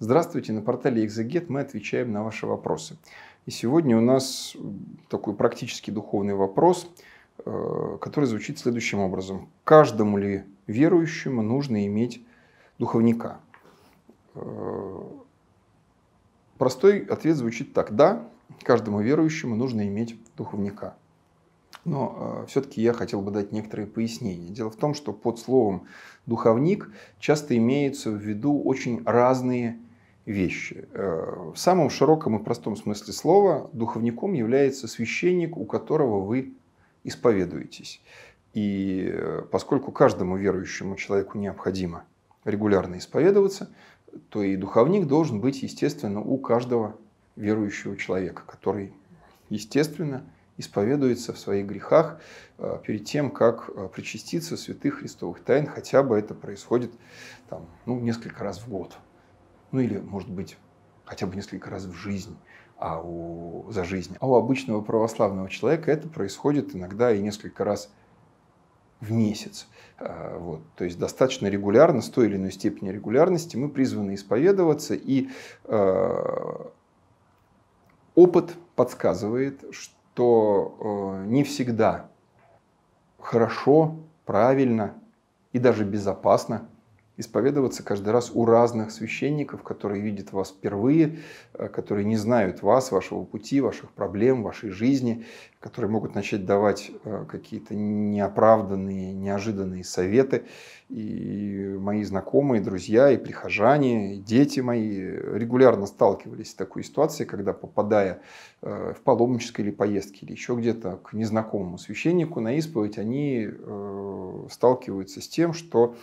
Здравствуйте, на портале Exeget мы отвечаем на ваши вопросы. И сегодня у нас такой практически духовный вопрос, э, который звучит следующим образом. Каждому ли верующему нужно иметь духовника? Э, простой ответ звучит так. Да, каждому верующему нужно иметь духовника. Но э, все-таки я хотел бы дать некоторые пояснения. Дело в том, что под словом духовник часто имеются в виду очень разные вещи. Э, в самом широком и простом смысле слова духовником является священник, у которого вы исповедуетесь. И э, поскольку каждому верующему человеку необходимо регулярно исповедоваться, то и духовник должен быть, естественно, у каждого верующего человека, который, естественно, исповедуется в своих грехах э, перед тем, как э, причаститься святых христовых тайн, хотя бы это происходит там, ну, несколько раз в год. Ну или, может быть, хотя бы несколько раз в жизни, а у, за жизнь. А у обычного православного человека это происходит иногда и несколько раз в месяц. Э, вот. То есть достаточно регулярно, с той или иной степени регулярности мы призваны исповедоваться. И э, опыт подсказывает, что то э, не всегда хорошо, правильно и даже безопасно исповедоваться каждый раз у разных священников, которые видят вас впервые, э, которые не знают вас, вашего пути, ваших проблем, вашей жизни, которые могут начать давать э, какие-то неоправданные, неожиданные советы. И мои знакомые, друзья, и прихожане, и дети мои регулярно сталкивались с такой ситуацией, когда, попадая э, в паломнической или поездке, или еще где-то к незнакомому священнику на исповедь, они сталкиваются с тем, что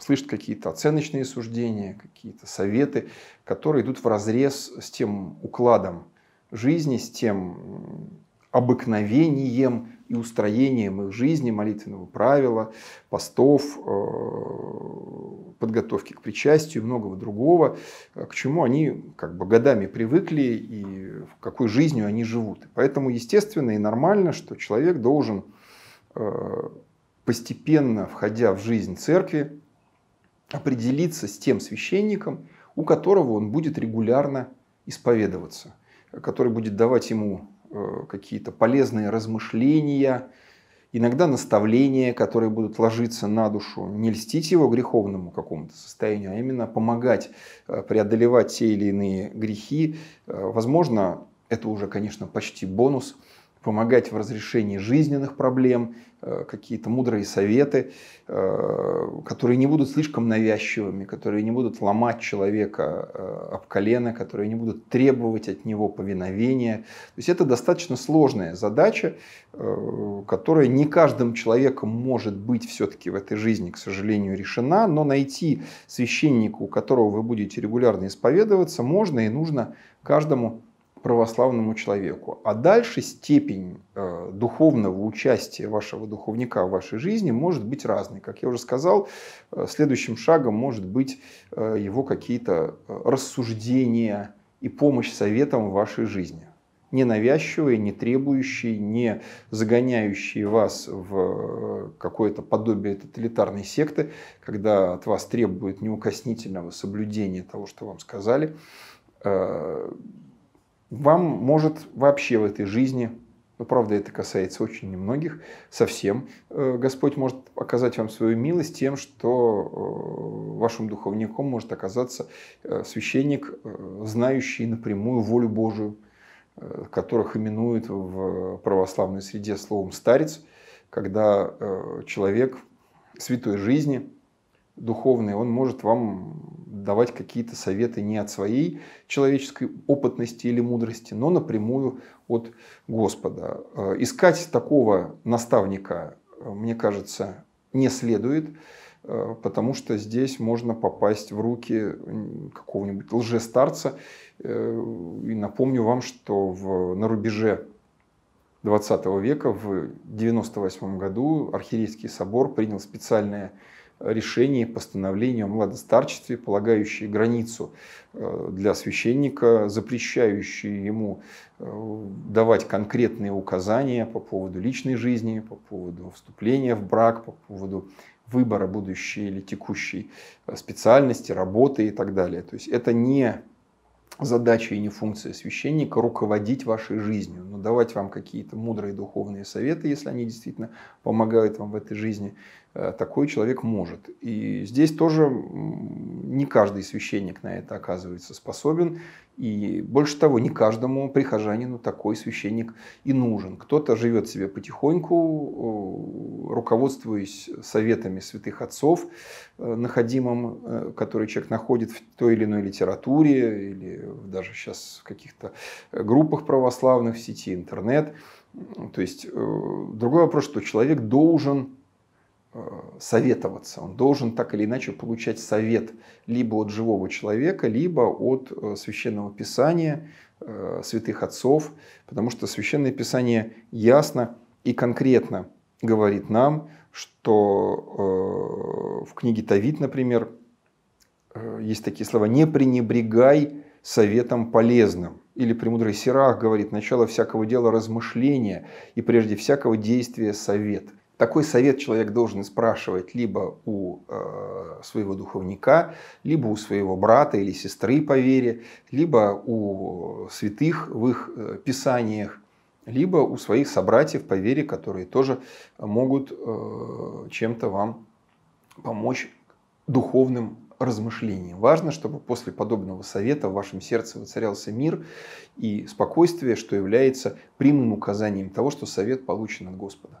слышат какие-то оценочные суждения, какие-то советы, которые идут в разрез с тем укладом жизни, с тем обыкновением и устроением их жизни, молитвенного правила, постов, э, подготовки к причастию и многого другого, к чему они как бы годами привыкли и в какой жизнью они живут. поэтому естественно и нормально, что человек должен э, постепенно, входя в жизнь церкви, определиться с тем священником, у которого он будет регулярно исповедоваться, который будет давать ему э, какие-то полезные размышления, иногда наставления, которые будут ложиться на душу, не льстить его греховному какому-то состоянию, а именно помогать э, преодолевать те или иные грехи. Э, возможно, это уже, конечно, почти бонус – помогать в разрешении жизненных проблем, э, какие-то мудрые советы, э, которые не будут слишком навязчивыми, которые не будут ломать человека э, об колено, которые не будут требовать от него повиновения. То есть это достаточно сложная задача, которая не каждым человеком может быть все-таки в этой жизни, к сожалению, решена, но найти священника, у которого вы будете регулярно исповедоваться, можно и нужно каждому православному человеку. А дальше степень э, духовного участия вашего духовника в вашей жизни может быть разной. Как я уже сказал, э, следующим шагом может быть э, его какие-то рассуждения и помощь советам в вашей жизни. Не навязчивые, не требующие, не загоняющие вас в какое-то подобие тоталитарной секты, когда от вас требуют неукоснительного соблюдения того, что вам сказали вам может вообще в этой жизни, ну, правда, это касается очень немногих, совсем, э, Господь может оказать вам свою милость тем, что э, вашим духовником может оказаться э, священник, знающий напрямую волю Божию, которых именуют в православной среде словом «старец», когда человек святой жизни, духовный, он может вам давать какие-то советы не от своей человеческой опытности или мудрости, но напрямую от Господа. Э, искать такого наставника, э, мне кажется, не следует, э, потому что здесь можно попасть в руки какого-нибудь лжестарца. И напомню вам, что в, на рубеже 20 века, в 98 году, Архиерейский собор принял специальное решение, постановление о младостарчестве, полагающее границу э, для священника, запрещающее ему э, давать конкретные указания по поводу личной жизни, по поводу вступления в брак, по поводу выбора будущей или текущей э, специальности, работы и так далее. То есть это не задача и не функция священника руководить вашей жизнью, но давать вам какие-то мудрые духовные советы, если они действительно помогают вам в этой жизни, Э, такой человек может. И здесь тоже не каждый священник на это оказывается способен. И больше того, не каждому прихожанину такой священник и нужен. Кто-то живет себе потихоньку, руководствуясь советами святых отцов, э, находимым, э, который человек находит в той или иной литературе, или даже сейчас в каких-то группах православных в сети интернет. То есть другой вопрос, что человек должен Э, советоваться. Он должен так или иначе получать совет либо от живого человека, либо от э, священного писания, э, святых отцов, потому что священное писание ясно и конкретно говорит нам, что в книге Тавит, например, есть такие слова «не пренебрегай советом полезным». Или премудрый Сирах говорит «начало всякого дела размышления и прежде всякого действия совет». Такой совет человек должен спрашивать либо у э, своего духовника, либо у своего брата или сестры по вере, либо у святых в их э, писаниях, либо у своих собратьев по вере, которые тоже могут э, чем-то вам помочь духовным размышлениям. Важно, чтобы после подобного совета в вашем сердце воцарялся мир и спокойствие, что является прямым указанием того, что совет получен от Господа.